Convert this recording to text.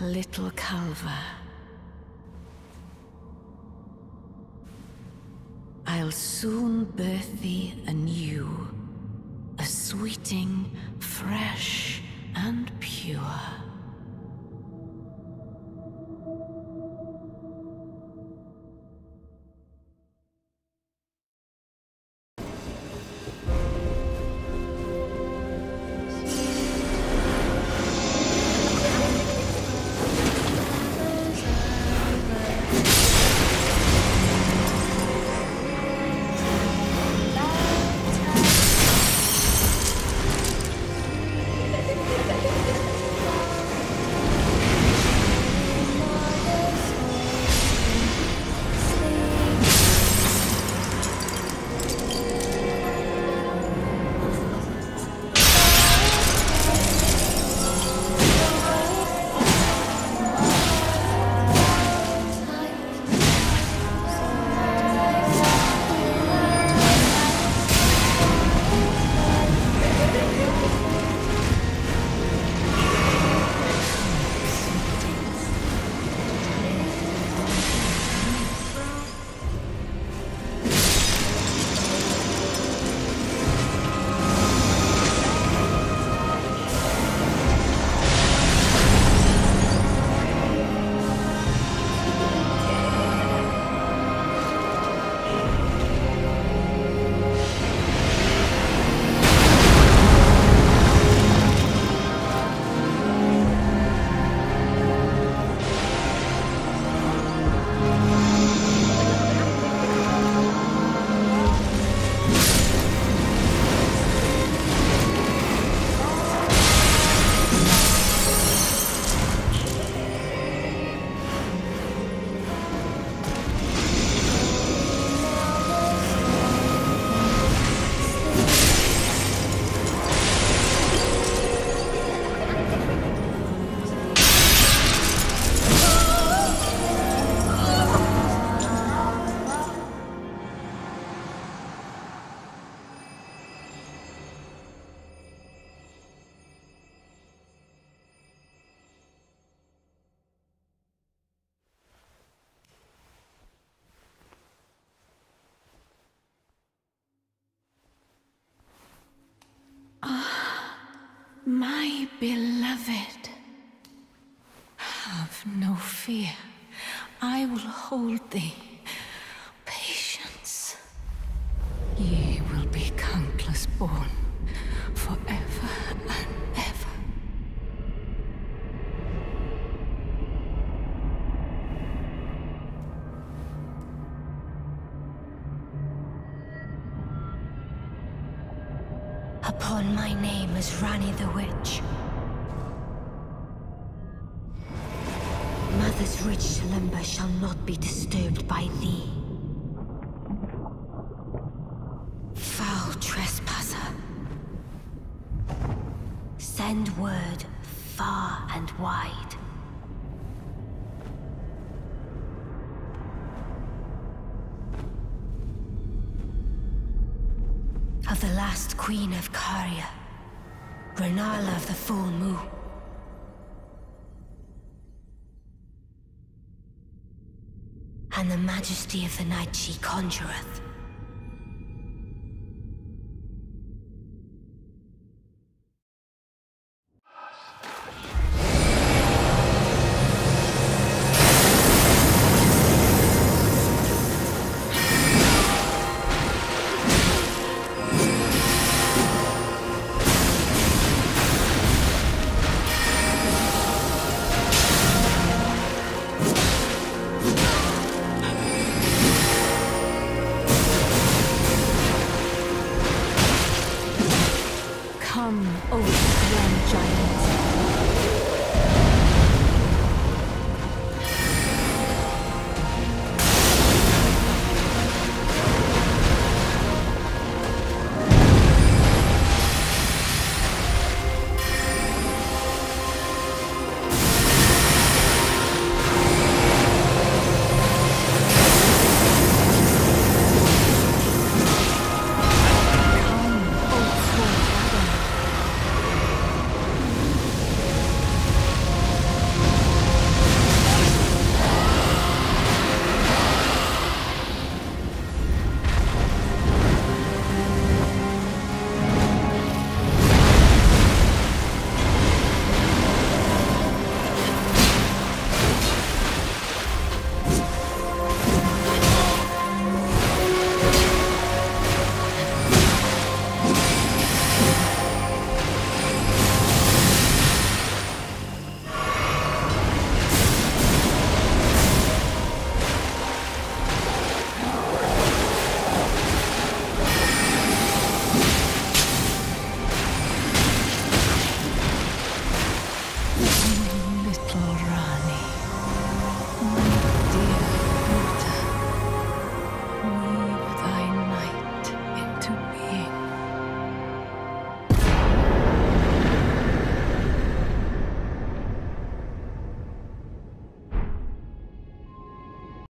little Calva. I'll soon birth thee anew, a sweeting, fresh and pure. My beloved, have no fear. I will hold thee. Upon my name as Ranni the Witch. Mother's rich slumber shall not be disturbed by thee. Foul trespasser. Send word far and wide. Of the last queen of Caria, Rennala of the Full Moon. And the majesty of the night she conjureth. Come, O oh, giant.